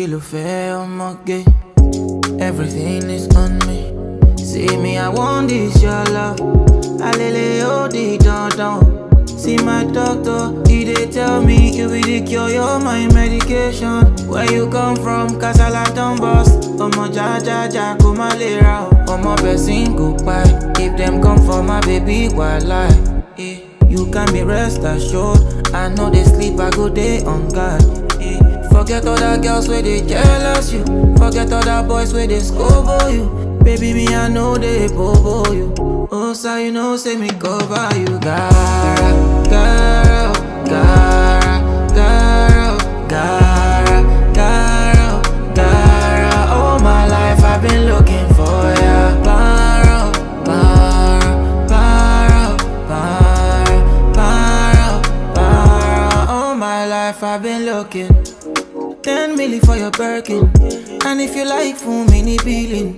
kí ló fẹ́ ọmọge? Everything is on me. See me, I want this your love. Alele hold it down down. See my doctor, he dey tell me you be the cure, you're my medication. Where you come from, cause I Kasala don bust. Ọmọ jajaja kò má lè ra o. Ọmọ person go kpai. If them come for my baby, wàhálà. Eh, you can be rest assured. I know they sleep, I go day on guard. Forget all the girls where they jealous you. Forget all the boys where they scobo you. Baby, me, I know they bobo you. Oh, so you know, say me cover you. Gara, gara, gara, gara, gara, gara, gara. All my life I've been looking for ya. Para, para, para, para, para, para. All my life I've been looking. Ten for your Birkin. And if you like for mini billing,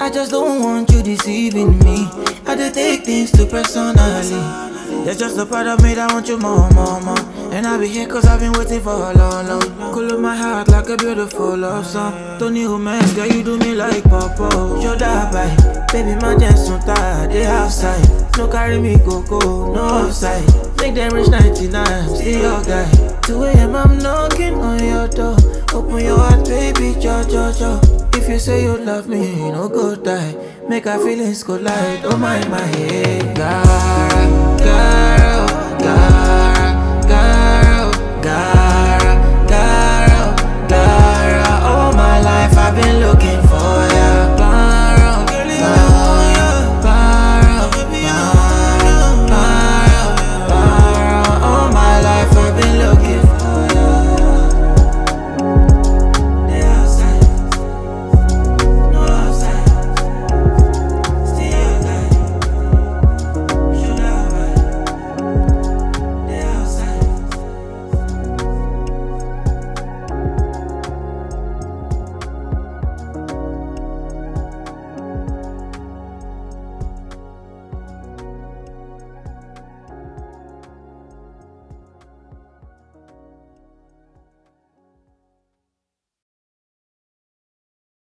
I just don't want you deceiving me. I dey take things too personally. There's just a part of me that want you more, more, more. And I'll be here cause I've been waiting for a long, long. Cool up my heart like a beautiful love song. Humans, girl, you do me like Popo. Show that by, baby, my so tired, they outside. No carry me, go, go, no offside. Make them reach 99, still your guy. 2 a.m. I'm knocking on door. Open your heart, baby, jo, jo, jo. If you say you love me, no go die. Make our feelings collide. Oh my, my, gara.